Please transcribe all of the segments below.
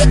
Hi,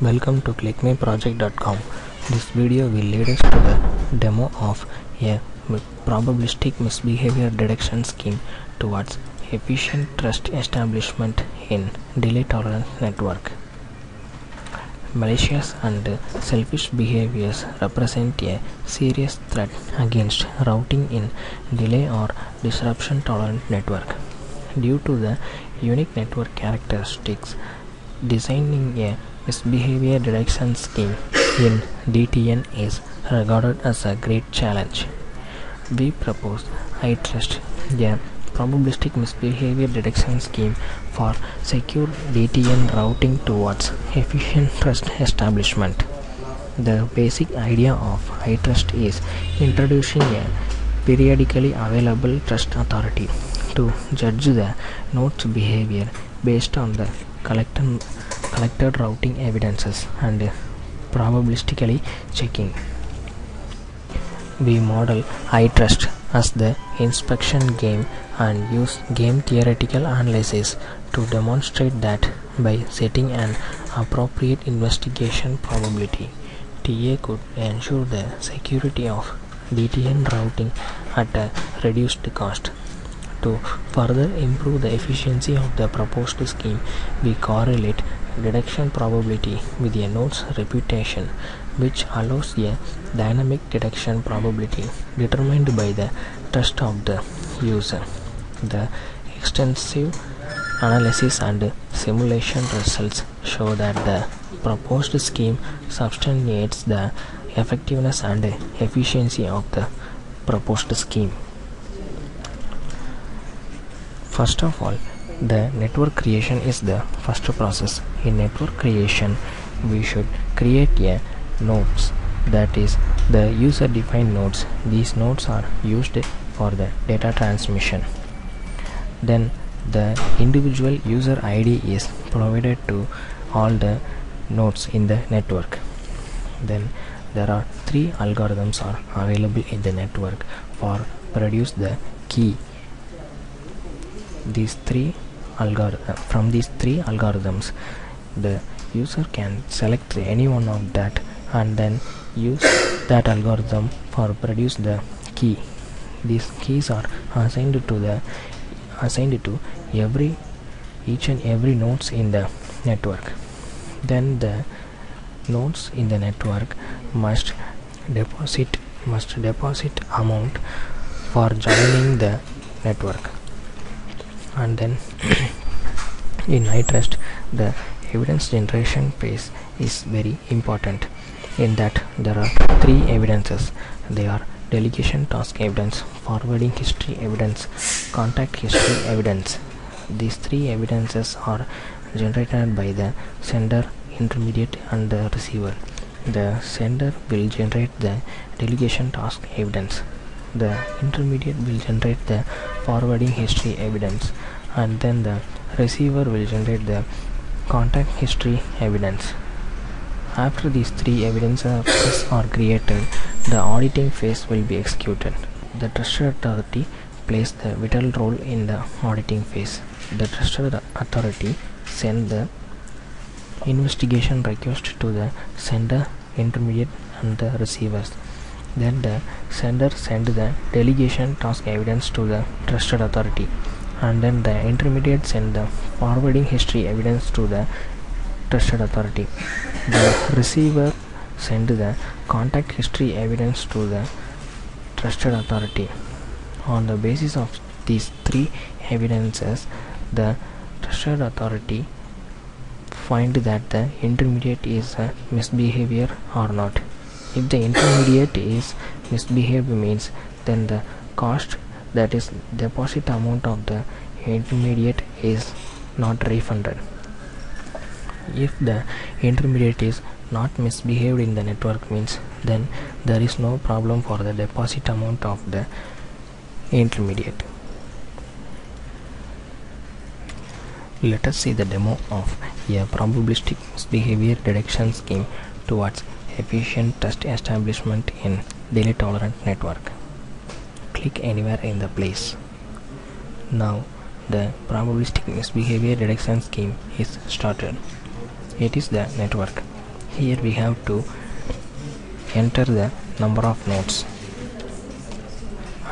welcome to clickmeproject.com. This video will lead us to the demo of a probabilistic misbehavior detection scheme towards efficient trust establishment in delay tolerance network. Malicious and selfish behaviors represent a serious threat against routing in delay or disruption tolerant network. Due to the unique network characteristics, designing a misbehavior detection scheme in DTN is regarded as a great challenge. We propose iTrust, a probabilistic misbehavior detection scheme for secure DTN routing towards efficient trust establishment. The basic idea of iTrust is introducing a periodically available trust authority to judge the node's behavior based on the collected, collected routing evidences and probabilistically checking. We model iTrust as the inspection game and use game theoretical analysis to demonstrate that by setting an appropriate investigation probability, TA could ensure the security of DTN routing at a reduced cost. To further improve the efficiency of the proposed scheme, we correlate detection probability with a node's reputation, which allows a dynamic detection probability determined by the trust of the user. The extensive analysis and simulation results show that the proposed scheme substantiates the effectiveness and efficiency of the proposed scheme. First of all, the network creation is the first process. In network creation, we should create a nodes that is the user defined nodes. These nodes are used for the data transmission. Then the individual user ID is provided to all the nodes in the network. Then there are three algorithms are available in the network for produce the key these three algorithm from these three algorithms the user can select any one of that and then use that algorithm for produce the key. These keys are assigned to the assigned to every each and every nodes in the network. Then the nodes in the network must deposit must deposit amount for joining the network. And then in iTrust the evidence generation phase is very important in that there are three evidences. They are delegation task evidence forwarding history evidence contact history evidence. These three evidences are generated by the sender intermediate and the receiver. The sender will generate the delegation task evidence. The intermediate will generate the forwarding history evidence. And then the receiver will generate the contact history evidence after these three evidences are created the auditing phase will be executed. The trusted authority plays the vital role in the auditing phase. The trusted authority send the investigation request to the sender intermediate and the receivers. Then the sender send the delegation task evidence to the trusted authority. And then the intermediate send the forwarding history evidence to the trusted authority. The receiver send the contact history evidence to the trusted authority. On the basis of these three evidences the trusted authority find that the intermediate is a misbehavior or not. If the intermediate is misbehaved means then the cost that is deposit amount of the intermediate is not refunded if the intermediate is not misbehaved in the network means then there is no problem for the deposit amount of the intermediate let us see the demo of a probabilistic misbehavior detection scheme towards efficient trust establishment in delay tolerant network. Click anywhere in the place. Now the probabilistic misbehavior reduction scheme is started. It is the network. Here we have to enter the number of nodes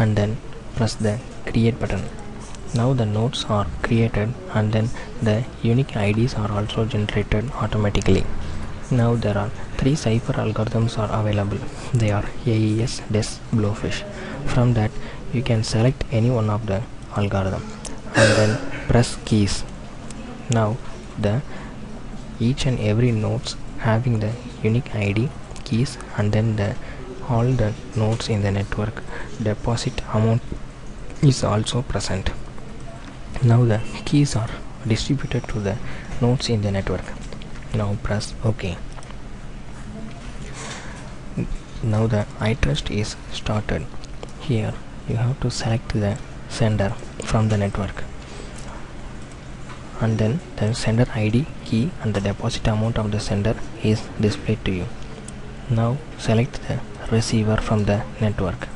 and then press the create button. Now the nodes are created and then the unique IDs are also generated automatically. Now there are three cipher algorithms are available. They are AES, DES, Blowfish. From that you can select any one of the algorithm and then press keys. Now the each and every nodes having the unique ID keys and then the all the nodes in the network. Deposit amount is also present. Now the keys are distributed to the nodes in the network. Now press ok. Now the iTrust is started. Here you have to select the sender from the network and then the sender ID key and the deposit amount of the sender is displayed to you. Now select the receiver from the network.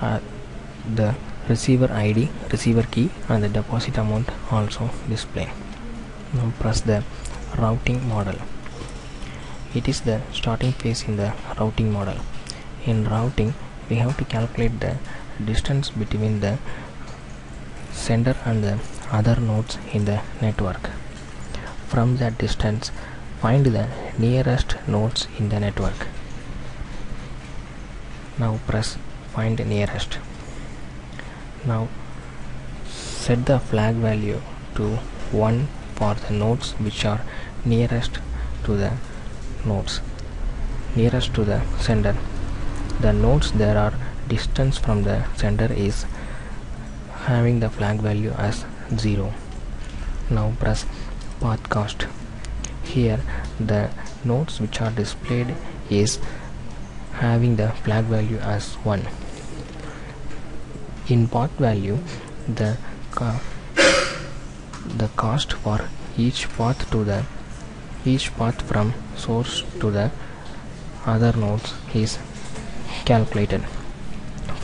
Uh, the receiver ID receiver key and the deposit amount also display now press the routing model. It is the starting phase in the routing model. In routing we have to calculate the distance between the sender and the other nodes in the network. From that distance find the nearest nodes in the network. Now press find nearest. Now set the flag value to 1 for the nodes which are nearest to the nodes nearest to the sender. The nodes there are distance from the sender is having the flag value as 0 now press path cost here the nodes which are displayed is having the flag value as 1 in path value the the cost for each path to the each path from source to the other nodes is calculated.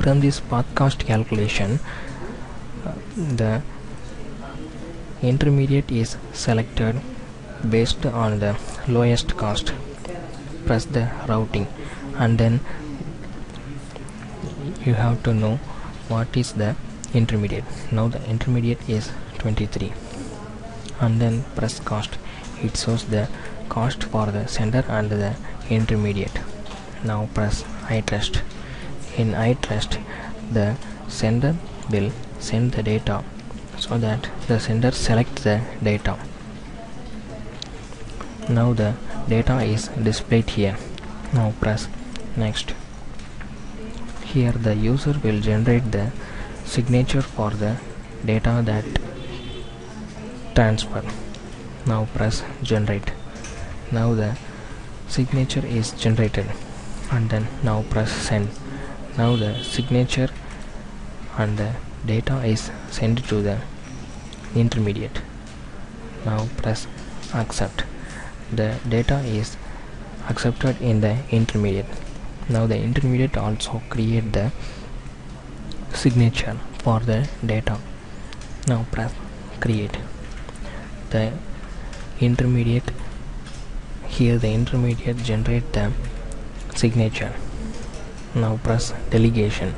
From this path cost calculation uh, the intermediate is selected based on the lowest cost. Press the routing. And then you have to know what is the intermediate. Now the intermediate is 23 and then press cost. It shows the cost for the sender and the intermediate. Now press iTrust in iTrust the sender will send the data so that the sender selects the data. Now the data is displayed here. Now press next. Here the user will generate the signature for the data that transfer. Now press generate. Now the signature is generated. And then now press send. Now the signature and the data is sent to the intermediate. Now press accept. The data is accepted in the intermediate. Now the intermediate also create the signature for the data. Now press create. The intermediate here the intermediate generate the signature. Now press delegation.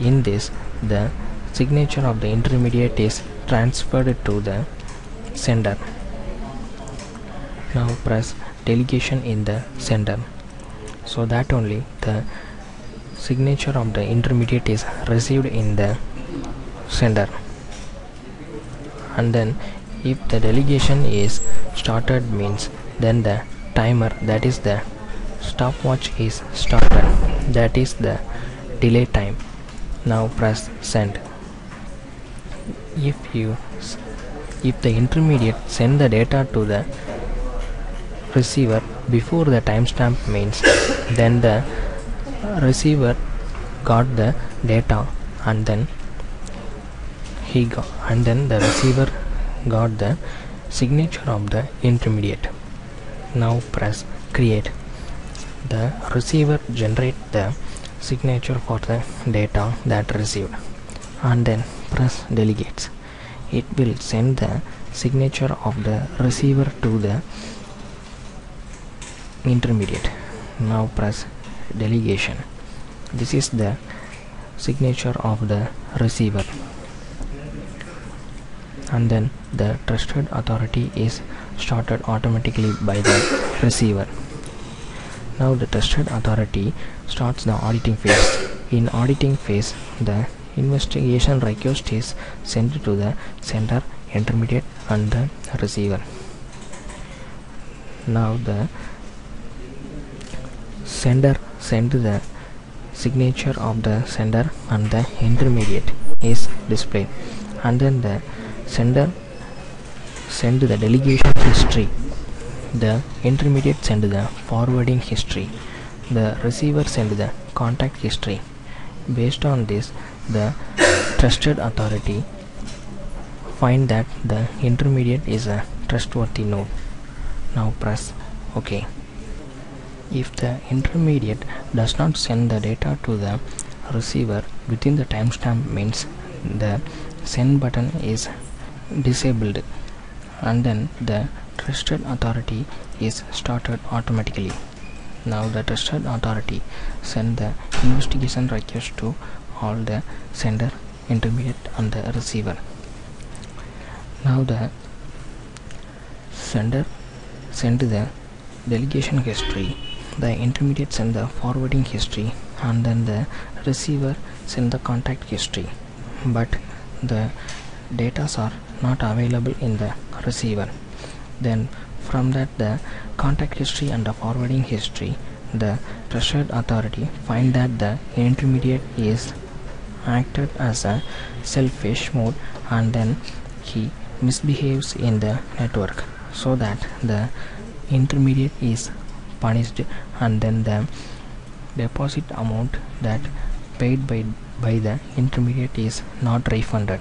In this the signature of the intermediate is transferred to the sender. Now press delegation in the sender. So that only the signature of the intermediate is received in the sender. And then if the delegation is started means then the timer that is the stopwatch is started. That is the delay time. Now press send if you if the intermediate send the data to the receiver before the timestamp means then the receiver got the data and then he got and then the receiver got the signature of the intermediate. Now press create. The receiver generate the signature for the data that received and then press delegates. It will send the signature of the receiver to the intermediate. Now press delegation. This is the signature of the receiver. And then the trusted authority is started automatically by the receiver. Now the trusted authority starts the auditing phase. In auditing phase the investigation request is sent to the sender intermediate and the receiver. Now the sender send the signature of the sender and the intermediate is displayed. And then the sender send the delegation history. The intermediate send the forwarding history. The receiver send the contact history. Based on this the trusted authority find that the intermediate is a trustworthy node. Now press ok. If the intermediate does not send the data to the receiver within the timestamp means the send button is disabled and then the trusted authority is started automatically. Now the trusted authority send the investigation request to all the sender intermediate and the receiver. Now the sender send the delegation history the intermediate send the forwarding history and then the receiver send the contact history. But the data are not available in the receiver. Then from that the contact history and the forwarding history the trusted authority find that the intermediate is acted as a selfish mode and then he misbehaves in the network so that the intermediate is punished and then the deposit amount that paid by by the intermediate is not refunded